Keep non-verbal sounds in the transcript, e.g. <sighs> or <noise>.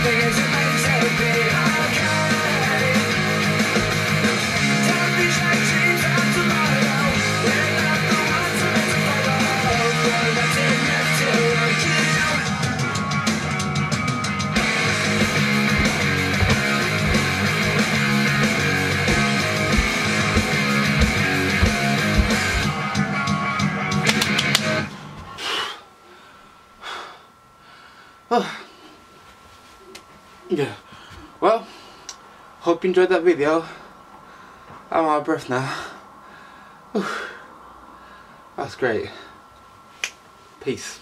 There's a <sighs> yeah. Well, hope you enjoyed that video. I'm out of breath now. <sighs> That's great. Peace.